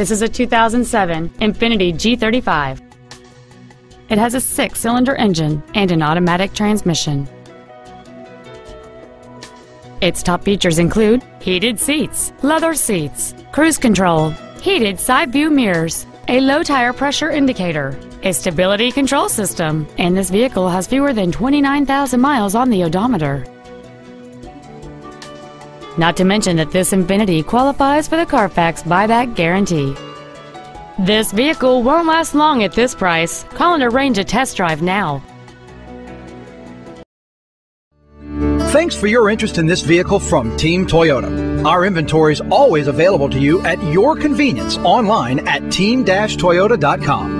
This is a 2007 Infiniti G35. It has a six-cylinder engine and an automatic transmission. Its top features include heated seats, leather seats, cruise control, heated side view mirrors, a low tire pressure indicator, a stability control system, and this vehicle has fewer than 29,000 miles on the odometer. Not to mention that this Infiniti qualifies for the Carfax buyback guarantee. This vehicle won't last long at this price. Call and arrange a test drive now. Thanks for your interest in this vehicle from Team Toyota. Our inventory is always available to you at your convenience online at team-toyota.com.